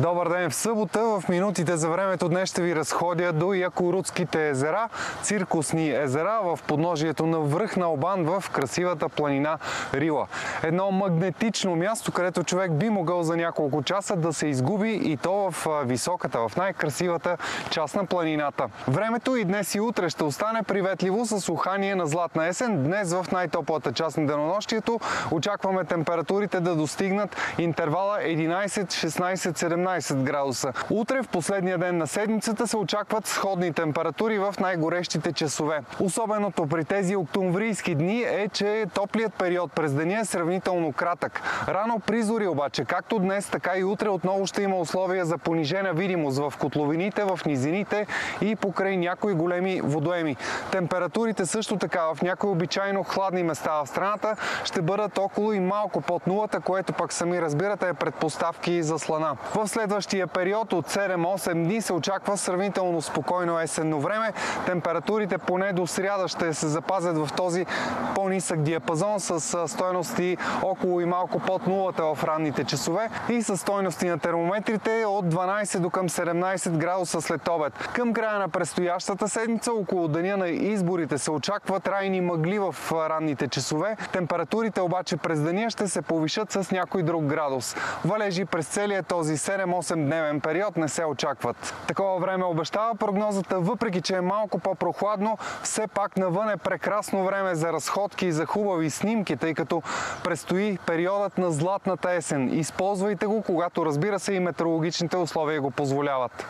Добър ден! В събота в минутите за времето днес ще ви разходя до Якорудските езера, циркусни езера в подножието на връх на Обан в красивата планина Рила. Едно магнетично място, където човек би могъл за няколко часа да се изгуби и то в високата, в най-красивата част на планината. Времето и днес и утре ще остане приветливо с ухание на златна есен. Днес в най-топлата част на денонощието очакваме температурите да достигнат интервала 11, 16, 17 17 градуса. Утре в последния ден на седмицата се очакват сходни температури в най-горещите часове. Особеното при тези октомврийски дни е, че топлият период през деня е сравнително кратък. Рано призори обаче, както днес, така и утре отново ще има условия за понижена видимост в котловините, в низините и покрай някои големи водоеми. Температурите също така в някои обичайно хладни места в страната ще бъдат около и малко под нулата, което пък сами разбирате е предпоставки за слана. В следващия период от 7-8 дни се очаква сравнително спокойно есенно време. Температурите поне до сряда ще се запазят в този по-нисък диапазон с стойности около и малко под нулата в ранните часове и с стойности на термометрите от 12 до към 17 градуса след обед. Към края на предстоящата седмица, около деня на изборите, се очакват трайни мъгли в ранните часове. Температурите обаче през деня ще се повишат с някой друг градус. Валежи през целия този 7 7-8 дневен период не се очакват. Такова време обещава прогнозата, въпреки че е малко по-прохладно, все пак навън е прекрасно време за разходки и за хубави снимки, тъй като предстои периодът на златната есен. Използвайте го, когато разбира се и метеорологичните условия го позволяват.